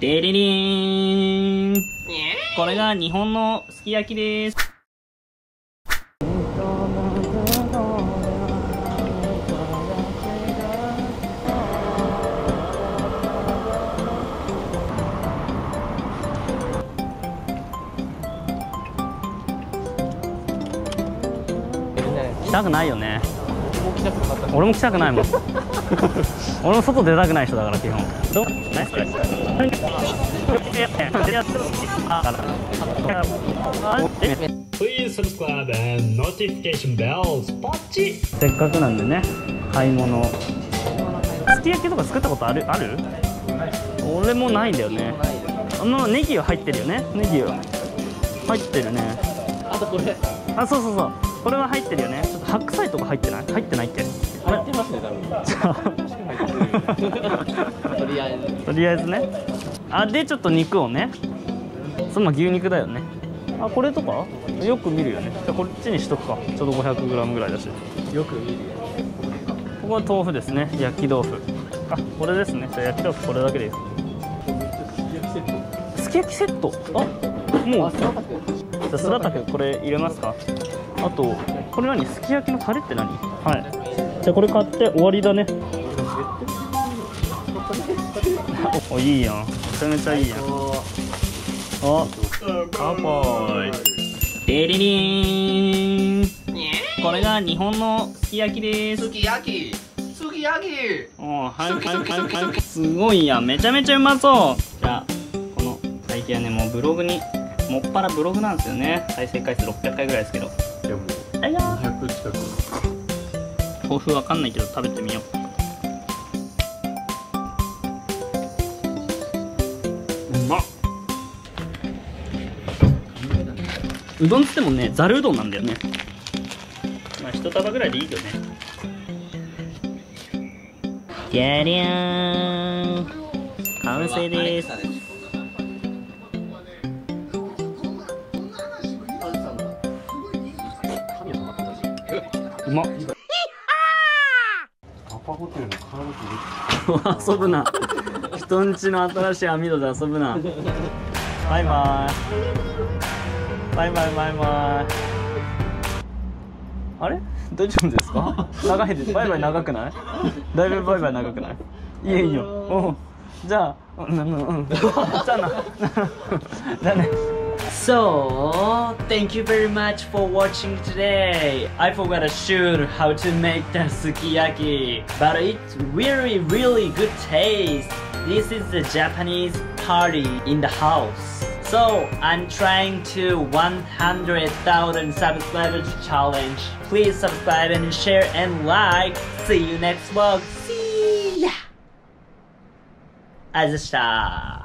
デリリーンこれが日本のすき焼きです。来たくないよね。俺も来たくないもん。俺も外出たくない人だから基本。どう？ナイス Please subscribe and notification bells. ポチ。せっかくなんでね買い物。すき焼きとか作ったことある？ある？俺もないんだよね。あのネギは入ってるよね。ネギは。入ってるね。あとこれ。あそうそうそう。これは入ってるよね。ちょっと白菜とか入ってない？入ってないっけ？入ってますね多分 とりあえず。あとりあえずね。あでちょっと肉をね。そのまあ牛肉だよね。あこれとか？よく見るよね。じゃあこっちにしとくか。ちょうど 500g ぐらいだし。よく見るよここは豆腐ですね。焼き豆腐。あこれですね。じゃあ焼き豆腐これだけでいいですすき焼きセット？あもう？じゃあスラタクこれ入れますか。あとこれ何？すき焼きのタレって何？はい。じゃあこれ買って終わりだねおいいやん。めちゃめちゃいいやん。あ乾杯デリリー？ンこれが日本のすき焼きです。すき焼き。すき焼き。おーはいはいはいはい。すごいやん。めちゃめちゃうまそう。じゃあこの最近はねもうブログにもっぱらブログなんですよね。再生回数600回ぐらいですけど。でもあいや100近く豆腐わかんないけど食べてみようううどんっつってもねざるうどんなんだよね。まあ一束ぐらいでいいよね。じゃりゃーん。完成です。うまっ。遊ぶな。人んちの新しい網戸で遊ぶな。バイバイバイバイバイバイあれ大丈夫ですか長いですバイバイ長くないだいぶバイバイ長くないいいよいいようんじゃあうんうんうんじゃあなじゃあね So, thank you very much for watching today. I forgot to shoot how to make the sukiyaki, but it's really, really good taste. This is the Japanese party in the house. So, I'm trying to 100,000 subscribers challenge. Please subscribe and share and like. See you next vlog. See ya! あざした